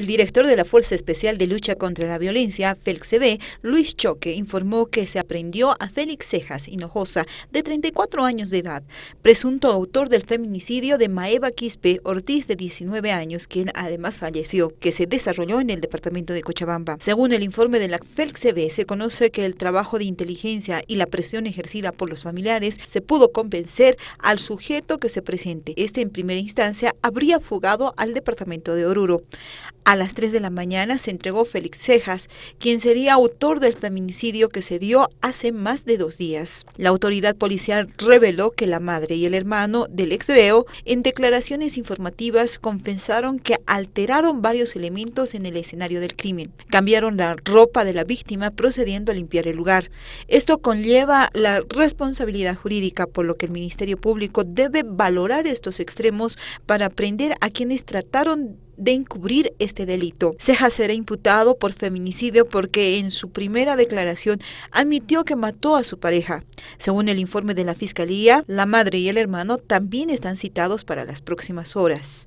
El director de la Fuerza Especial de Lucha contra la Violencia, FELCB, Luis Choque, informó que se aprendió a Félix Cejas Hinojosa, de 34 años de edad, presunto autor del feminicidio de Maeva Quispe Ortiz, de 19 años, quien además falleció, que se desarrolló en el departamento de Cochabamba. Según el informe de la FELCB, se conoce que el trabajo de inteligencia y la presión ejercida por los familiares se pudo convencer al sujeto que se presente. Este, en primera instancia, habría fugado al departamento de Oruro. A las 3 de la mañana se entregó Félix Cejas, quien sería autor del feminicidio que se dio hace más de dos días. La autoridad policial reveló que la madre y el hermano del ex reo, en declaraciones informativas, confesaron que alteraron varios elementos en el escenario del crimen. Cambiaron la ropa de la víctima procediendo a limpiar el lugar. Esto conlleva la responsabilidad jurídica, por lo que el Ministerio Público debe valorar estos extremos para aprender a quienes trataron de encubrir este delito. Ceja será imputado por feminicidio porque en su primera declaración admitió que mató a su pareja. Según el informe de la Fiscalía, la madre y el hermano también están citados para las próximas horas.